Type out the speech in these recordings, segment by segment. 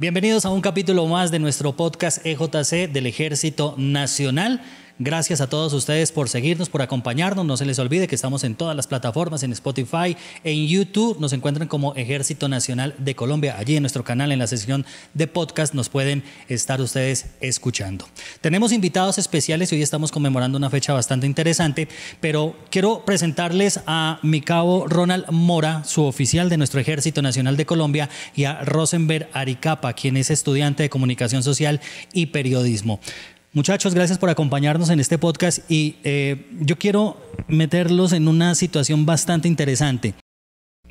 Bienvenidos a un capítulo más de nuestro podcast EJC del Ejército Nacional. Gracias a todos ustedes por seguirnos, por acompañarnos. No se les olvide que estamos en todas las plataformas, en Spotify, en YouTube. Nos encuentran como Ejército Nacional de Colombia. Allí en nuestro canal, en la sesión de podcast, nos pueden estar ustedes escuchando. Tenemos invitados especiales y hoy estamos conmemorando una fecha bastante interesante, pero quiero presentarles a mi cabo Ronald Mora, su oficial de nuestro Ejército Nacional de Colombia, y a Rosenberg Aricapa, quien es estudiante de comunicación social y periodismo. Muchachos, gracias por acompañarnos en este podcast y eh, yo quiero meterlos en una situación bastante interesante.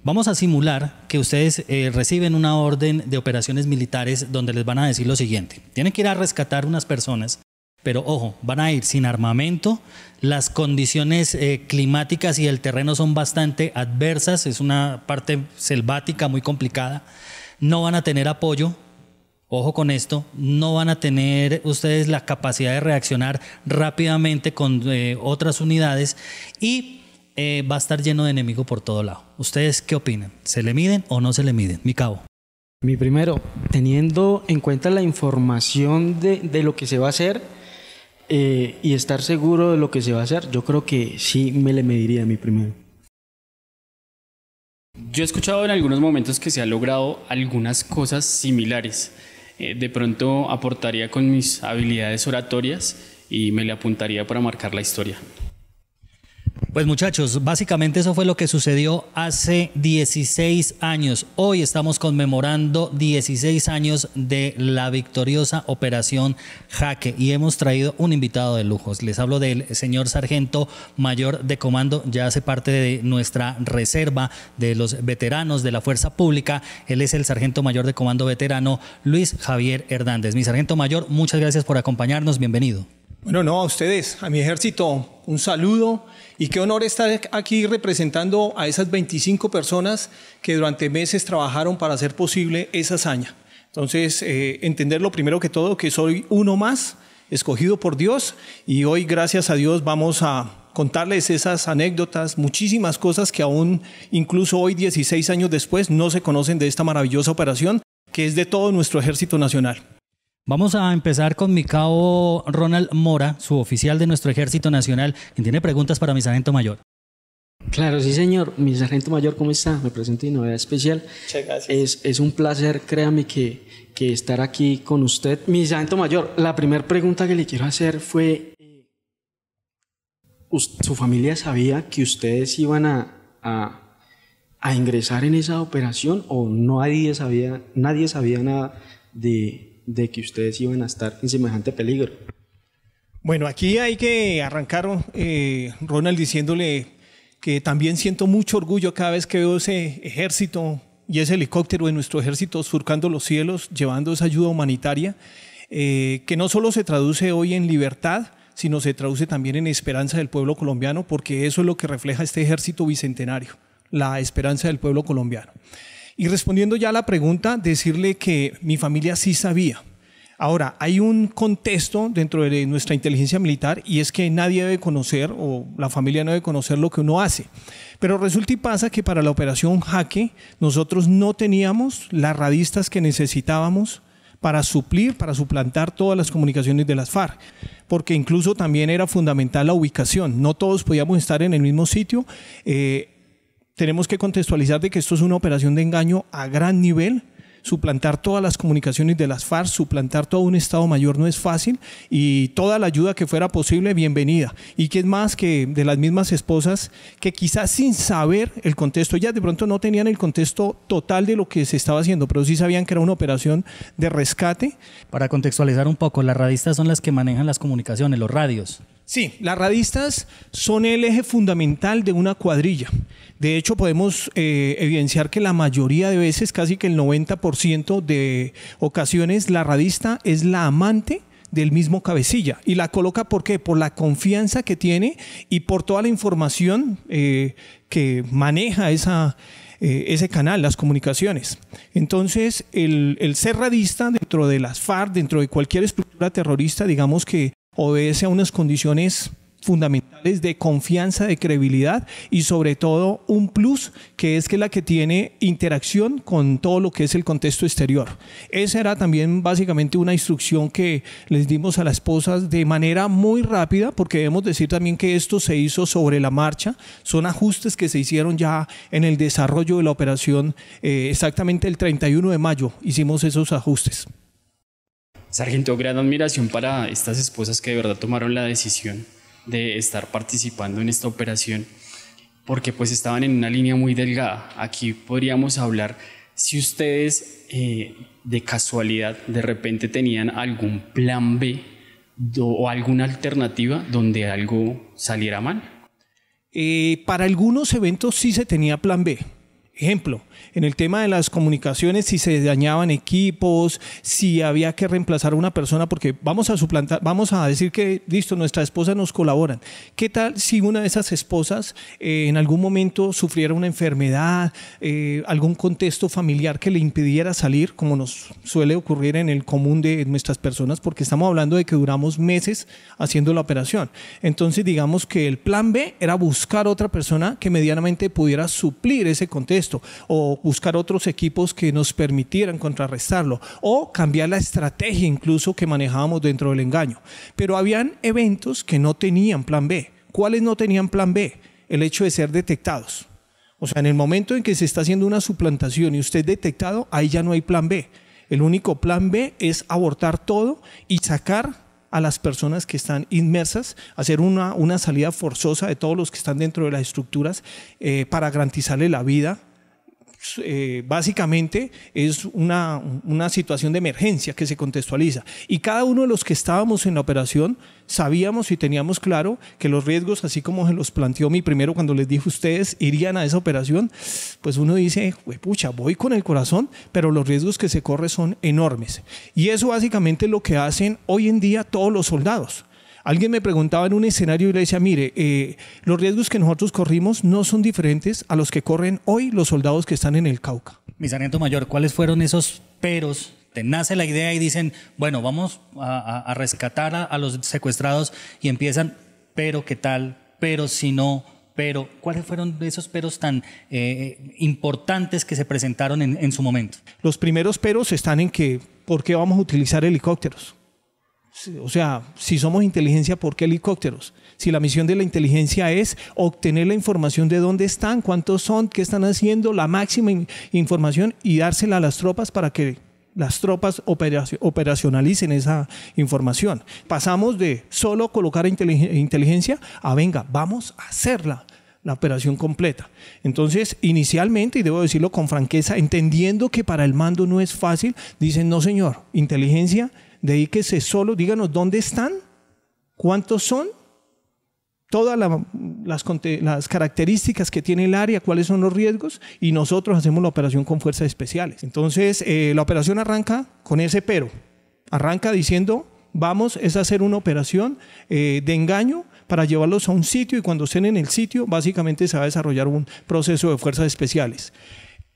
Vamos a simular que ustedes eh, reciben una orden de operaciones militares donde les van a decir lo siguiente. Tienen que ir a rescatar unas personas, pero ojo, van a ir sin armamento, las condiciones eh, climáticas y el terreno son bastante adversas, es una parte selvática muy complicada, no van a tener apoyo, Ojo con esto, no van a tener ustedes la capacidad de reaccionar rápidamente con eh, otras unidades y eh, va a estar lleno de enemigos por todo lado. ¿Ustedes qué opinan? ¿Se le miden o no se le miden? Mi cabo. Mi primero, teniendo en cuenta la información de, de lo que se va a hacer eh, y estar seguro de lo que se va a hacer, yo creo que sí me le mediría mi primero. Yo he escuchado en algunos momentos que se han logrado algunas cosas similares. Eh, de pronto aportaría con mis habilidades oratorias y me le apuntaría para marcar la historia. Pues muchachos, básicamente eso fue lo que sucedió hace 16 años. Hoy estamos conmemorando 16 años de la victoriosa operación Jaque y hemos traído un invitado de lujos. Les hablo del señor sargento mayor de comando, ya hace parte de nuestra reserva de los veteranos de la Fuerza Pública. Él es el sargento mayor de comando veterano Luis Javier Hernández. Mi sargento mayor, muchas gracias por acompañarnos. Bienvenido. Bueno, no, a ustedes, a mi ejército, un saludo y qué honor estar aquí representando a esas 25 personas que durante meses trabajaron para hacer posible esa hazaña. Entonces, eh, entender lo primero que todo, que soy uno más, escogido por Dios, y hoy, gracias a Dios, vamos a contarles esas anécdotas, muchísimas cosas que aún, incluso hoy, 16 años después, no se conocen de esta maravillosa operación, que es de todo nuestro ejército nacional. Vamos a empezar con mi cabo Ronald Mora, su oficial de nuestro Ejército Nacional, quien tiene preguntas para mi sargento mayor. Claro, sí, señor. Mi sargento mayor, ¿cómo está? Me presento y novedad especial. Muchas gracias. Es, es un placer, créame, que, que estar aquí con usted. Mi sargento mayor, la primera pregunta que le quiero hacer fue, ¿su familia sabía que ustedes iban a, a, a ingresar en esa operación o nadie sabía, nadie sabía nada de, de que ustedes iban a estar en semejante peligro? Bueno, aquí hay que arrancar, eh, Ronald, diciéndole que también siento mucho orgullo cada vez que veo ese ejército y ese helicóptero de nuestro ejército surcando los cielos, llevando esa ayuda humanitaria, eh, que no solo se traduce hoy en libertad, sino se traduce también en esperanza del pueblo colombiano, porque eso es lo que refleja este ejército bicentenario, la esperanza del pueblo colombiano. Y respondiendo ya a la pregunta, decirle que mi familia sí sabía. Ahora, hay un contexto dentro de nuestra inteligencia militar y es que nadie debe conocer o la familia no debe conocer lo que uno hace. Pero resulta y pasa que para la operación Jaque nosotros no teníamos las radistas que necesitábamos para suplir, para suplantar todas las comunicaciones de las FARC, porque incluso también era fundamental la ubicación. No todos podíamos estar en el mismo sitio. Eh, tenemos que contextualizar de que esto es una operación de engaño a gran nivel. Suplantar todas las comunicaciones de las FARC, suplantar todo un Estado Mayor no es fácil y toda la ayuda que fuera posible, bienvenida. Y que es más que de las mismas esposas que quizás sin saber el contexto, ya de pronto no tenían el contexto total de lo que se estaba haciendo, pero sí sabían que era una operación de rescate. Para contextualizar un poco, las radistas son las que manejan las comunicaciones, los radios. Sí, las radistas son el eje fundamental de una cuadrilla. De hecho, podemos eh, evidenciar que la mayoría de veces, casi que el 90% de ocasiones, la radista es la amante del mismo cabecilla. Y la coloca ¿por qué? Por la confianza que tiene y por toda la información eh, que maneja esa, eh, ese canal, las comunicaciones. Entonces, el, el ser radista dentro de las FARC, dentro de cualquier estructura terrorista, digamos que obedece a unas condiciones fundamentales de confianza, de credibilidad y sobre todo un plus que es que la que tiene interacción con todo lo que es el contexto exterior. Esa era también básicamente una instrucción que les dimos a las esposas de manera muy rápida porque debemos decir también que esto se hizo sobre la marcha, son ajustes que se hicieron ya en el desarrollo de la operación eh, exactamente el 31 de mayo hicimos esos ajustes. Sargento, gran admiración para estas esposas que de verdad tomaron la decisión de estar participando en esta operación, porque pues estaban en una línea muy delgada. Aquí podríamos hablar si ustedes eh, de casualidad de repente tenían algún plan B o alguna alternativa donde algo saliera mal. Eh, para algunos eventos sí se tenía plan B. Ejemplo, en el tema de las comunicaciones, si se dañaban equipos, si había que reemplazar a una persona, porque vamos a suplantar, vamos a decir que, listo, nuestra esposa nos colaboran. ¿Qué tal si una de esas esposas eh, en algún momento sufriera una enfermedad, eh, algún contexto familiar que le impidiera salir, como nos suele ocurrir en el común de nuestras personas, porque estamos hablando de que duramos meses haciendo la operación. Entonces, digamos que el plan B era buscar otra persona que medianamente pudiera suplir ese contexto o buscar otros equipos que nos permitieran contrarrestarlo o cambiar la estrategia incluso que manejábamos dentro del engaño. Pero habían eventos que no tenían plan B. ¿Cuáles no tenían plan B? El hecho de ser detectados. O sea, en el momento en que se está haciendo una suplantación y usted detectado, ahí ya no hay plan B. El único plan B es abortar todo y sacar a las personas que están inmersas, hacer una, una salida forzosa de todos los que están dentro de las estructuras eh, para garantizarle la vida eh, básicamente es una, una, situación de emergencia que se contextualiza. Y cada uno de los que estábamos en la operación sabíamos y teníamos claro que los riesgos, así como se los planteó mi primero cuando les dije ustedes irían a esa operación, pues uno dice, pucha, voy con el corazón, pero los riesgos que se corren son enormes. Y eso básicamente es lo que hacen hoy en día todos los soldados. Alguien me preguntaba en un escenario y le decía, mire, eh, los riesgos que nosotros corrimos no son diferentes a los que corren hoy los soldados que están en el Cauca. Mi sargento mayor, ¿cuáles fueron esos peros? Te nace la idea y dicen, bueno, vamos a, rescatar a, los secuestrados y empiezan, pero qué tal, pero si no, pero ¿cuáles fueron esos peros tan eh, importantes que se presentaron en, en, su momento? Los primeros peros están en que, ¿por qué vamos a utilizar helicópteros? O sea, si somos inteligencia, ¿por qué helicópteros? Si la misión de la inteligencia es obtener la información de dónde están, cuántos son, qué están haciendo, la máxima información y dársela a las tropas para que las tropas operacionalicen esa información. Pasamos de solo colocar inteligencia a venga, vamos a hacerla la operación completa. Entonces, inicialmente, y debo decirlo con franqueza, entendiendo que para el mando no es fácil, dicen, no señor, inteligencia dedíquese solo, díganos dónde están, cuántos son, todas las, características que tiene el área, cuáles son los riesgos, y nosotros hacemos la operación con fuerzas especiales. Entonces, eh, la operación arranca con ese pero. Arranca diciendo, vamos es hacer una operación eh, de engaño para llevarlos a un sitio y cuando estén en el sitio, básicamente se va a desarrollar un proceso de fuerzas especiales.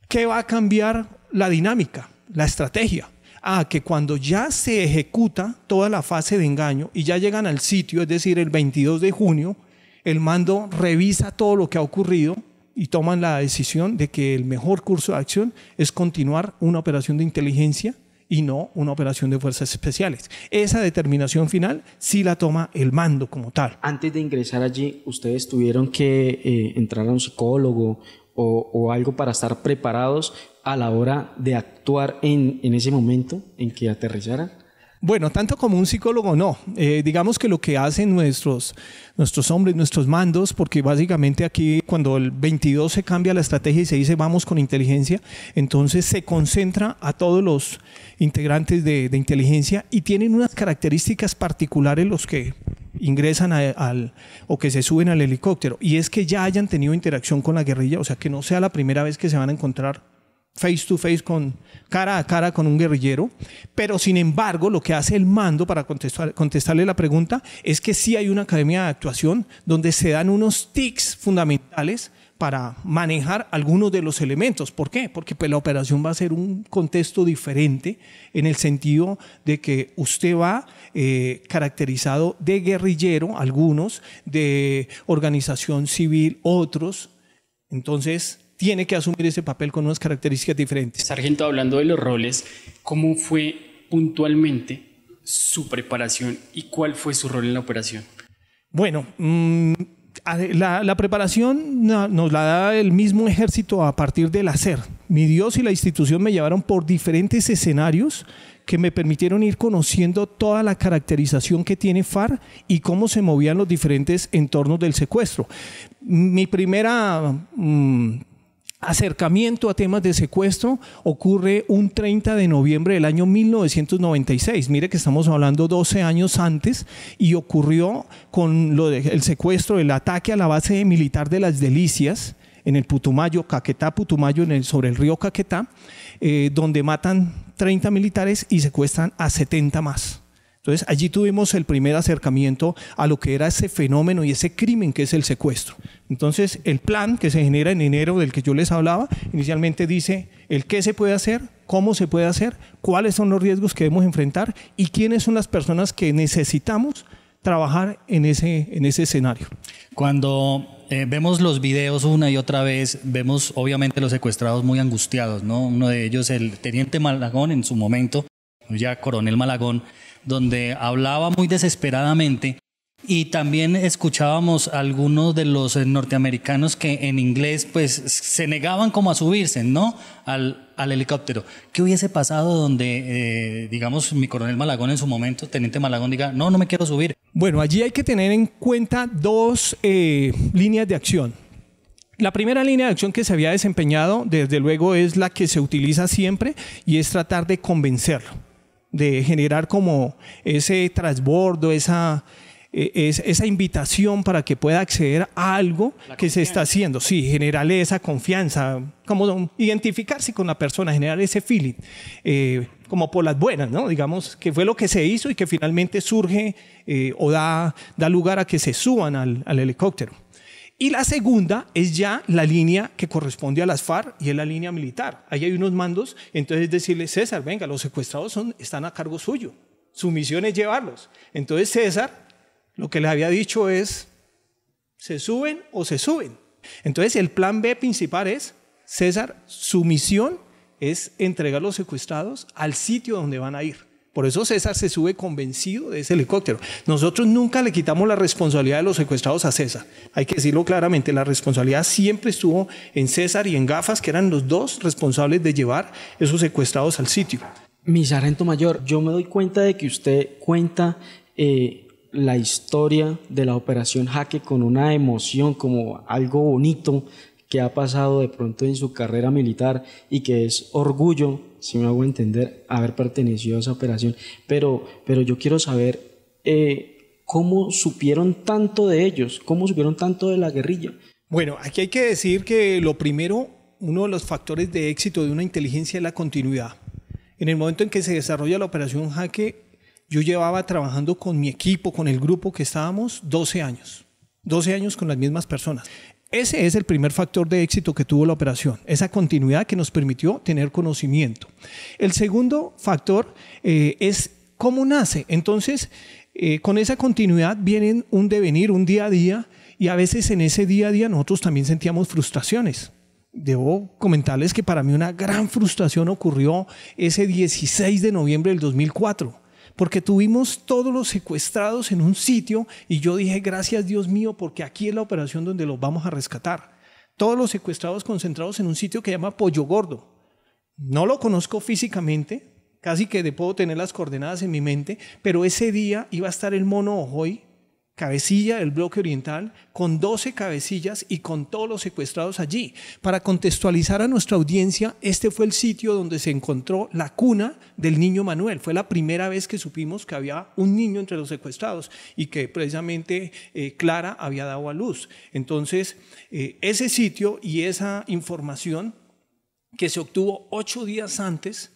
¿Qué va a cambiar la dinámica, la estrategia? A que cuando ya se ejecuta toda la fase de engaño y ya llegan al sitio, es decir, el 22 de junio, el mando revisa todo lo que ha ocurrido y toman la decisión de que el mejor curso de acción es continuar una operación de inteligencia y no una operación de fuerzas especiales. Esa determinación final sí la toma el mando como tal. Antes de ingresar allí, ustedes tuvieron que eh, entrar a un psicólogo o, algo para estar preparados a la hora de actuar en, ese momento en que aterrizaran? Bueno, tanto como un psicólogo no. Eh, digamos que lo que hacen nuestros, nuestros hombres, nuestros mandos, porque básicamente aquí cuando el 22 se cambia la estrategia y se dice vamos con inteligencia, entonces se concentra a todos los integrantes de, de inteligencia y tienen unas características particulares los que ingresan al, o que se suben al helicóptero. Y es que ya hayan tenido interacción con la guerrilla, o sea, que no sea la primera vez que se van a encontrar face to face con cara a cara con un guerrillero, pero sin embargo lo que hace el mando para contestar, contestarle la pregunta es que sí hay una academia de actuación donde se dan unos tics fundamentales para manejar algunos de los elementos. ¿Por qué? Porque pues, la operación va a ser un contexto diferente en el sentido de que usted va eh, caracterizado de guerrillero, algunos, de organización civil, otros. Entonces, tiene que asumir ese papel con unas características diferentes. Sargento, hablando de los roles, ¿cómo fue puntualmente su preparación y cuál fue su rol en la operación? Bueno, mmm, la, preparación nos la da el mismo ejército a partir del hacer. Mi Dios y la institución me llevaron por diferentes escenarios que me permitieron ir conociendo toda la caracterización que tiene FAR y cómo se movían los diferentes entornos del secuestro. Mi primera mm, acercamiento a temas de secuestro ocurre un 30 de noviembre del año 1996. Mire que estamos hablando 12 años antes y ocurrió con lo el secuestro, el ataque a la base militar de las Delicias en el Putumayo, Caquetá, Putumayo, en el, sobre el río Caquetá, eh, donde matan 30 militares y secuestran a 70 más. Entonces allí tuvimos el primer acercamiento a lo que era ese fenómeno y ese crimen que es el secuestro. Entonces el plan que se genera en enero del que yo les hablaba, inicialmente dice el qué se puede hacer, cómo se puede hacer, cuáles son los riesgos que debemos enfrentar y quiénes son las personas que necesitamos trabajar en ese, en ese escenario. Cuando eh, vemos los videos una y otra vez, vemos obviamente los secuestrados muy angustiados, ¿no? Uno de ellos, el teniente Malagón en su momento, ya coronel Malagón, donde hablaba muy desesperadamente y también escuchábamos algunos de los eh, norteamericanos que en inglés pues se negaban como a subirse, ¿no? Al, al helicóptero. ¿Qué hubiese pasado donde, eh, digamos, mi coronel Malagón en su momento, teniente Malagón, diga, no, no me quiero subir? Bueno, allí hay que tener en cuenta dos eh, líneas de acción. La primera línea de acción que se había desempeñado, desde luego, es la que se utiliza siempre y es tratar de convencerlo de generar como ese transbordo, esa, e, esa invitación para que pueda acceder a algo que se está haciendo. Sí, generarle esa confianza, como identificarse con la persona, generar ese feeling, eh, como por las buenas, ¿no? Digamos, que fue lo que se hizo y que finalmente surge eh, o da, da lugar a que se suban al, al helicóptero. Y la segunda es ya la línea que corresponde a las FARC y es la línea militar. Ahí hay unos mandos, entonces decirle, César, venga, los secuestrados son, están a cargo suyo. Su misión es llevarlos. Entonces César lo que le había dicho es, se suben o se suben. Entonces el plan B principal es, César, su misión es entregar los secuestrados al sitio donde van a ir. Por eso César se sube convencido de ese helicóptero. Nosotros nunca le quitamos la responsabilidad de los secuestrados a César. Hay que decirlo claramente, la responsabilidad siempre estuvo en César y en Gafas, que eran los dos responsables de llevar esos secuestrados al sitio. Mi sargento mayor, yo me doy cuenta de que usted cuenta eh, la historia de la operación Jaque con una emoción, como algo bonito que ha pasado de pronto en su carrera militar y que es orgullo si me hago entender, haber pertenecido a esa operación. Pero, pero yo quiero saber eh, cómo supieron tanto de ellos, cómo supieron tanto de la guerrilla. Bueno, aquí hay que decir que lo primero, uno de los factores de éxito de una inteligencia es la continuidad. En el momento en que se desarrolla la operación Jaque, yo llevaba trabajando con mi equipo, con el grupo que estábamos, 12 años. 12 años con las mismas personas. Ese es el primer factor de éxito que tuvo la operación, esa continuidad que nos permitió tener conocimiento. El segundo factor eh, es cómo nace. Entonces, eh, con esa continuidad viene un devenir, un día a día, y a veces en ese día a día nosotros también sentíamos frustraciones. Debo comentarles que para mí una gran frustración ocurrió ese 16 de noviembre del 2004 porque tuvimos todos los secuestrados en un sitio y yo dije, gracias Dios mío, porque aquí es la operación donde los vamos a rescatar. Todos los secuestrados concentrados en un sitio que se llama Pollo Gordo. No lo conozco físicamente, casi que puedo tener las coordenadas en mi mente, pero ese día iba a estar el mono Ojoy cabecilla del bloque oriental, con 12 cabecillas y con todos los secuestrados allí. Para contextualizar a nuestra audiencia, este fue el sitio donde se encontró la cuna del niño Manuel. Fue la primera vez que supimos que había un niño entre los secuestrados y que precisamente eh, Clara había dado a luz. Entonces, eh, ese sitio y esa información que se obtuvo ocho días antes,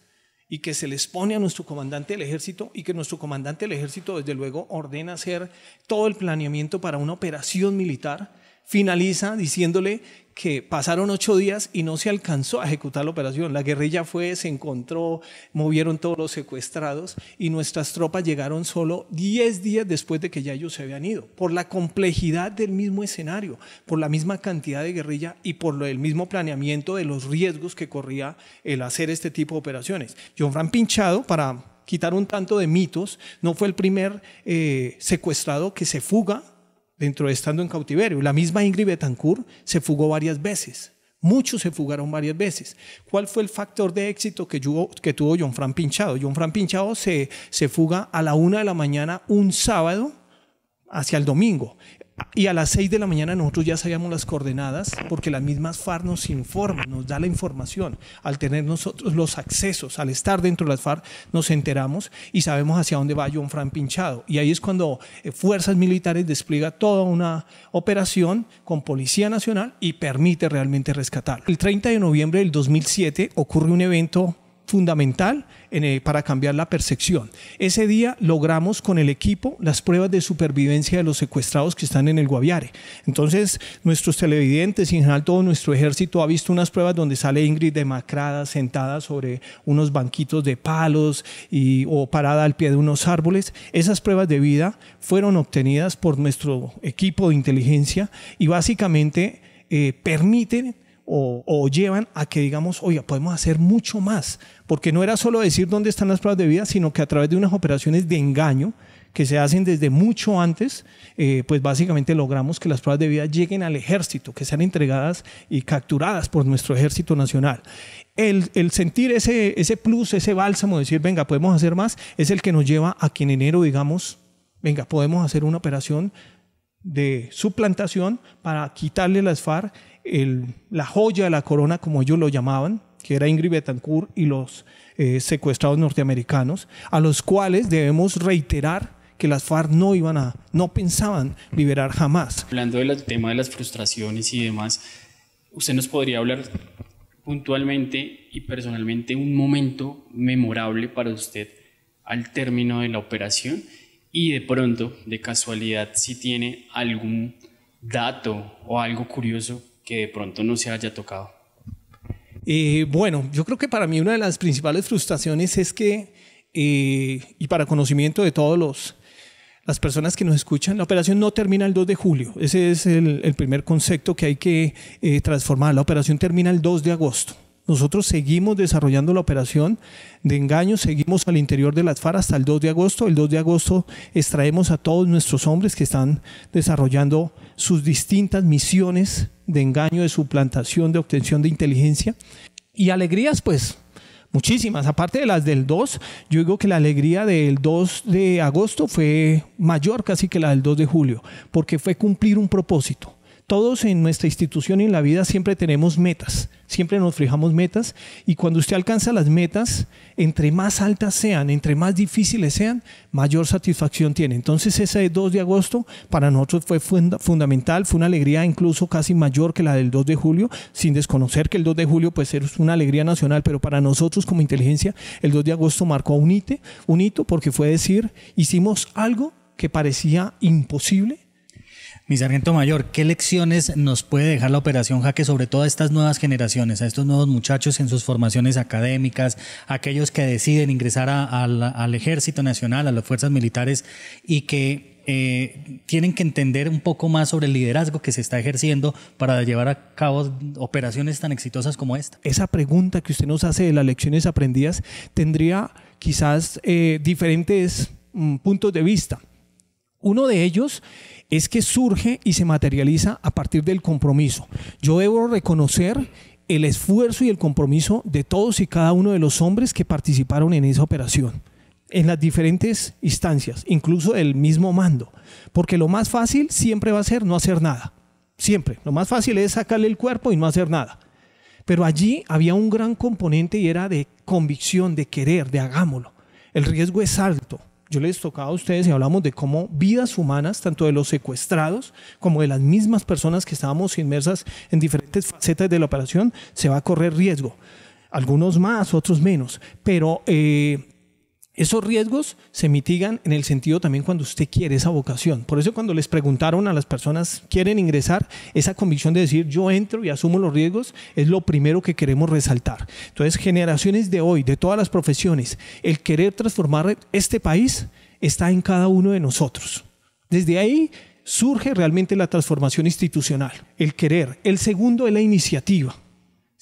y que se les pone a nuestro comandante del ejército y que nuestro comandante del ejército desde luego ordena hacer todo el planeamiento para una operación militar, finaliza diciéndole que pasaron ocho días y no se alcanzó a ejecutar la operación. La guerrilla fue, se encontró, movieron todos los secuestrados y nuestras tropas llegaron solo diez días después de que ya ellos se habían ido, por la complejidad del mismo escenario, por la misma cantidad de guerrilla y por el mismo planeamiento de los riesgos que corría el hacer este tipo de operaciones. John Fran Pinchado, para quitar un tanto de mitos, no fue el primer eh, secuestrado que se fuga dentro de estando en cautiverio. La misma Ingrid Betancourt se fugó varias veces. Muchos se fugaron varias veces. ¿Cuál fue el factor de éxito que, tuvo John Fran Pinchado? John Fran Pinchado se, se fuga a la una de la mañana un sábado hacia el domingo. Y a las 6 de la mañana nosotros ya sabíamos las coordenadas porque las mismas FARC nos informan, nos da la información. Al tener nosotros los accesos, al estar dentro de las FARC, nos enteramos y sabemos hacia dónde va John Fran Pinchado. Y ahí es cuando eh, Fuerzas Militares despliega toda una operación con Policía Nacional y permite realmente rescatar. El 30 de noviembre del 2007 ocurre un evento fundamental para cambiar la percepción. Ese día logramos con el equipo las pruebas de supervivencia de los secuestrados que están en el Guaviare. Entonces, nuestros televidentes y en general todo nuestro ejército ha visto unas pruebas donde sale Ingrid demacrada, sentada sobre unos banquitos de palos o parada al pie de unos árboles. Esas pruebas de vida fueron obtenidas por nuestro equipo de inteligencia y básicamente eh, permiten o, llevan a que digamos, oiga, podemos hacer mucho más, porque no era solo decir dónde están las pruebas de vida, sino que a través de unas operaciones de engaño que se hacen desde mucho antes, eh, pues básicamente logramos que las pruebas de vida lleguen al ejército, que sean entregadas y capturadas por nuestro ejército nacional. El, sentir ese, ese plus, ese bálsamo, decir, venga, podemos hacer más, es el que nos lleva a que en enero digamos, venga, podemos hacer una operación de suplantación para quitarle las FARC la joya de la corona, como ellos lo llamaban, que era Ingrid Betancourt y los eh, secuestrados norteamericanos, a los cuales debemos reiterar que las FARC no iban a, no pensaban liberar jamás. Hablando del tema de las frustraciones y demás, usted nos podría hablar puntualmente y personalmente un momento memorable para usted al término de la operación y de pronto, de casualidad, si tiene algún dato o algo curioso que de pronto no se haya tocado? Bueno, yo creo que para mí una de las principales frustraciones es que, eh, y para conocimiento de todos los las personas que nos escuchan, la operación no termina el 2 de julio. Ese es el, primer concepto que hay que eh, transformar. La operación termina el 2 de agosto. Nosotros seguimos desarrollando la operación de engaño, seguimos al interior de las FARC hasta el 2 de agosto. El 2 de agosto extraemos a todos nuestros hombres que están desarrollando sus distintas misiones de engaño, de suplantación, de obtención de inteligencia. Y alegrías, pues, muchísimas. Aparte de las del 2, yo digo que la alegría del 2 de agosto fue mayor casi que la del 2 de julio, porque fue cumplir un propósito. Todos en nuestra institución y en la vida siempre tenemos metas, siempre nos fijamos metas y cuando usted alcanza las metas, entre más altas sean, entre más difíciles sean, mayor satisfacción tiene. Entonces ese 2 de agosto para nosotros fue fundamental, fue una alegría incluso casi mayor que la del 2 de julio, sin desconocer que el 2 de julio pues es una alegría nacional, pero para nosotros como inteligencia el 2 de agosto marcó un hito, un hito porque fue decir, hicimos algo que parecía imposible mi sargento mayor, ¿qué lecciones nos puede dejar la Operación Jaque sobre todo a estas nuevas generaciones, a estos nuevos muchachos en sus formaciones académicas, aquellos que deciden ingresar al Ejército Nacional, a las fuerzas militares y que eh, tienen que entender un poco más sobre el liderazgo que se está ejerciendo para llevar a cabo operaciones tan exitosas como esta? Esa pregunta que usted nos hace de las lecciones aprendidas tendría quizás eh, diferentes mm, puntos de vista. Uno de ellos es que surge y se materializa a partir del compromiso. Yo debo reconocer el esfuerzo y el compromiso de todos y cada uno de los hombres que participaron en esa operación, en las diferentes instancias, incluso el mismo mando, porque lo más fácil siempre va a ser no hacer nada, siempre, lo más fácil es sacarle el cuerpo y no hacer nada. Pero allí había un gran componente y era de convicción, de querer, de hagámoslo. El riesgo es alto, yo les tocaba a ustedes y hablamos de cómo vidas humanas, tanto de los secuestrados como de las mismas personas que estábamos inmersas en diferentes facetas de la operación, se va a correr riesgo. Algunos más, otros menos. Pero eh, Esos riesgos se mitigan en el sentido también cuando usted quiere esa vocación. Por eso cuando les preguntaron a las personas, ¿quieren ingresar? Esa convicción de decir, yo entro y asumo los riesgos, es lo primero que queremos resaltar. Entonces, generaciones de hoy, de todas las profesiones, el querer transformar este país está en cada uno de nosotros. Desde ahí surge realmente la transformación institucional, el querer. El segundo es la iniciativa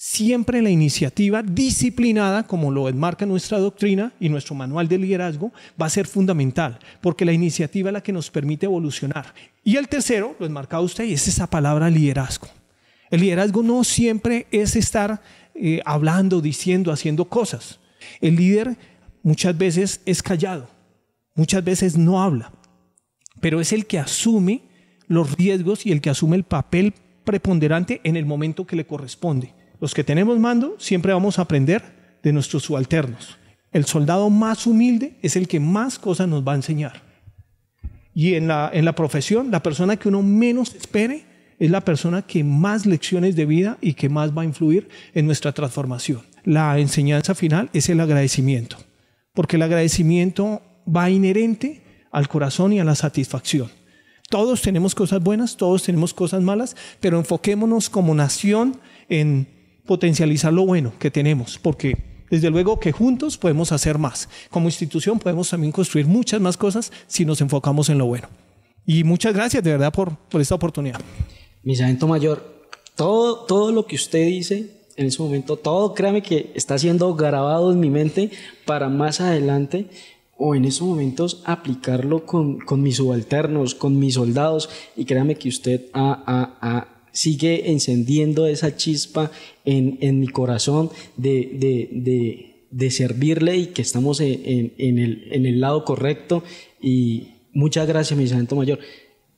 siempre la iniciativa disciplinada, como lo enmarca nuestra doctrina y nuestro manual de liderazgo, va a ser fundamental, porque la iniciativa es la que nos permite evolucionar. Y el tercero, lo enmarcado usted, y es esa palabra liderazgo. El liderazgo no siempre es estar eh, hablando, diciendo, haciendo cosas. El líder muchas veces es callado, muchas veces no habla, pero es el que asume los riesgos y el que asume el papel preponderante en el momento que le corresponde. Los que tenemos mando siempre vamos a aprender de nuestros subalternos. El soldado más humilde es el que más cosas nos va a enseñar. Y en la, en la profesión, la persona que uno menos espere es la persona que más lecciones de vida y que más va a influir en nuestra transformación. La enseñanza final es el agradecimiento, porque el agradecimiento va inherente al corazón y a la satisfacción. Todos tenemos cosas buenas, todos tenemos cosas malas, pero enfoquémonos como nación en potencializar lo bueno que tenemos, porque desde luego que juntos podemos hacer más. Como institución podemos también construir muchas más cosas si nos enfocamos en lo bueno. Y muchas gracias de verdad por, por esta oportunidad. Mi sargento mayor, todo, todo lo que usted dice en ese momento, todo créame que está siendo grabado en mi mente para más adelante o en esos momentos aplicarlo con, con mis subalternos, con mis soldados y créame que usted ha, sigue encendiendo esa chispa en, en mi corazón de, de, de, servirle y que estamos en, en, el, en, el, lado correcto. Y muchas gracias, mi sargento mayor,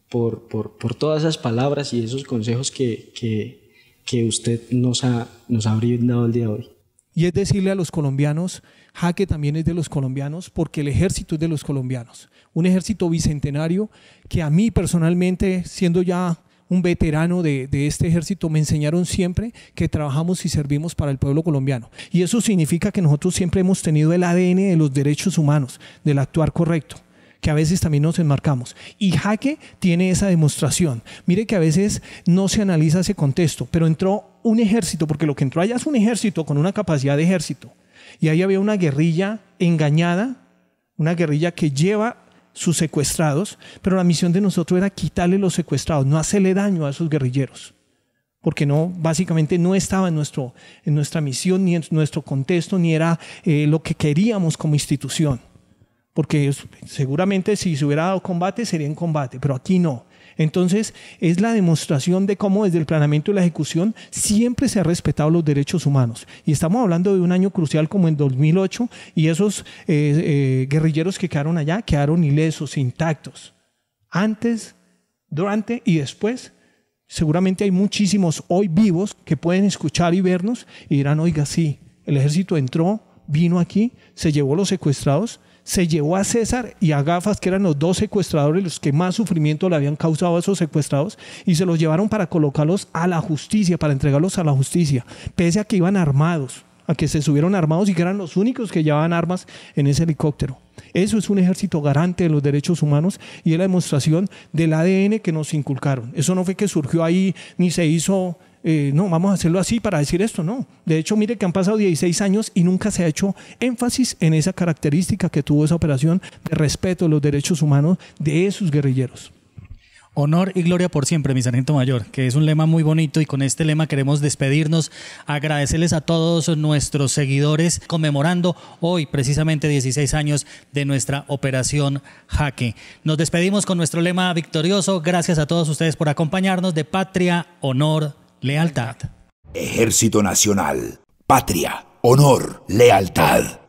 por, por, por, todas esas palabras y esos consejos que, que, que usted nos ha, nos ha brindado el día de hoy. Y es decirle a los colombianos, Jaque también es de los colombianos, porque el ejército es de los colombianos. Un ejército bicentenario que a mí personalmente, siendo ya un veterano de, este ejército, me enseñaron siempre que trabajamos y servimos para el pueblo colombiano. Y eso significa que nosotros siempre hemos tenido el ADN de los derechos humanos, del actuar correcto que a veces también nos enmarcamos. Y Jaque tiene esa demostración. Mire que a veces no se analiza ese contexto, pero entró un ejército, porque lo que entró allá es un ejército con una capacidad de ejército. Y ahí había una guerrilla engañada, una guerrilla que lleva sus secuestrados, pero la misión de nosotros era quitarle los secuestrados, no hacerle daño a esos guerrilleros, porque no, básicamente no estaba en, nuestro, en nuestra misión, ni en nuestro contexto, ni era eh, lo que queríamos como institución, porque seguramente si se hubiera dado combate sería en combate, pero aquí no. Entonces, es la demostración de cómo desde el planeamiento y la ejecución siempre se ha respetado los derechos humanos. Y estamos hablando de un año crucial como en 2008 y esos eh, eh, guerrilleros que quedaron allá quedaron ilesos, intactos. Antes, durante y después seguramente hay muchísimos hoy vivos que pueden escuchar y vernos y dirán, oiga, sí, el ejército entró, vino aquí, se llevó los secuestrados, se llevó a César y a Gafas, que eran los dos secuestradores, los que más sufrimiento le habían causado a esos secuestrados, y se los llevaron para colocarlos a la justicia, para entregarlos a la justicia, pese a que iban armados, a que se subieron armados y que eran los únicos que llevaban armas en ese helicóptero. Eso es un ejército garante de los derechos humanos y es la demostración del ADN que nos inculcaron. Eso no fue que surgió ahí ni se hizo eh, no, vamos a hacerlo así para decir esto, no. De hecho, mire que han pasado 16 años y nunca se ha hecho énfasis en esa característica que tuvo esa operación de respeto a los derechos humanos de esos guerrilleros. Honor y gloria por siempre, mi sargento mayor, que es un lema muy bonito y con este lema queremos despedirnos, agradecerles a todos nuestros seguidores conmemorando hoy precisamente 16 años de nuestra operación Jaque. Nos despedimos con nuestro lema victorioso, gracias a todos ustedes por acompañarnos de patria, honor, lealtad. Ejército Nacional, patria, honor, lealtad.